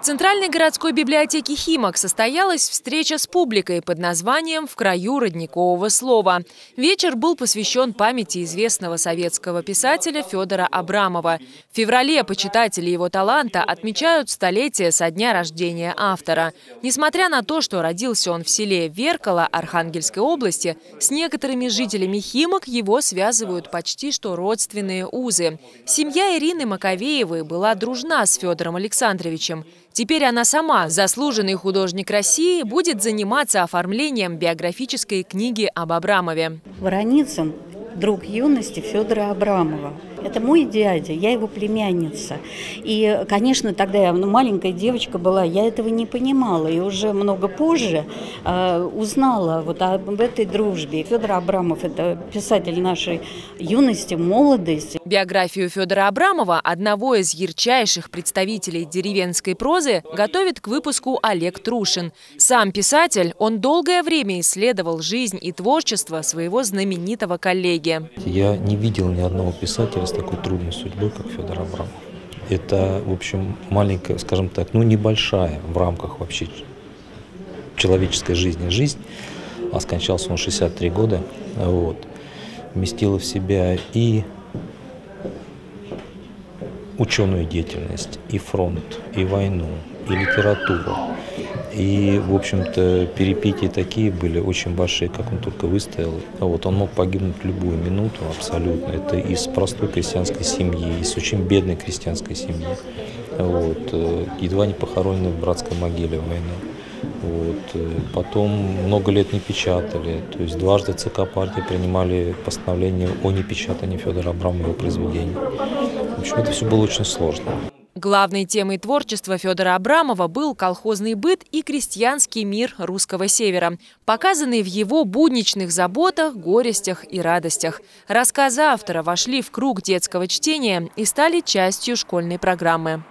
В Центральной городской библиотеке «Химок» состоялась встреча с публикой под названием «В краю родникового слова». Вечер был посвящен памяти известного советского писателя Федора Абрамова. В феврале почитатели его таланта отмечают столетие со дня рождения автора. Несмотря на то, что родился он в селе Веркало Архангельской области, с некоторыми жителями «Химок» его связывают почти что родственные узы. Семья Ирины Маковеевой была дружна с Федором Александровичем. Теперь она сама, заслуженный художник России, будет заниматься оформлением биографической книги об Абрамове. Вороницын – друг юности Федора Абрамова. Это мой дядя, я его племянница. И, конечно, тогда я ну, маленькая девочка была, я этого не понимала. И уже много позже э, узнала вот об этой дружбе. Федор Абрамов – это писатель нашей юности, молодости. Биографию Федора Абрамова, одного из ярчайших представителей деревенской прозы, готовит к выпуску Олег Трушин. Сам писатель, он долгое время исследовал жизнь и творчество своего знаменитого коллеги. Я не видел ни одного писателя, с такой трудной судьбой, как Федор Абрамов. Это, в общем, маленькая, скажем так, ну небольшая в рамках вообще человеческой жизни жизнь, а скончался он 63 года, вот, вместила в себя и ученую деятельность, и фронт, и войну, и литературу, и, в общем-то, перепития такие были очень большие, как он только выстоял. Вот, он мог погибнуть в любую минуту абсолютно. Это из простой крестьянской семьи, из очень бедной крестьянской семьи. Вот, э, едва не похоронены в братской могиле в войну. Вот. Э, потом много лет не печатали. То есть дважды ЦК партии принимали постановление о непечатании Федора Абрамова произведений. В общем, это все было очень сложно. Главной темой творчества Федора Абрамова был колхозный быт и крестьянский мир русского севера, показанный в его будничных заботах, горестях и радостях. Рассказы автора вошли в круг детского чтения и стали частью школьной программы.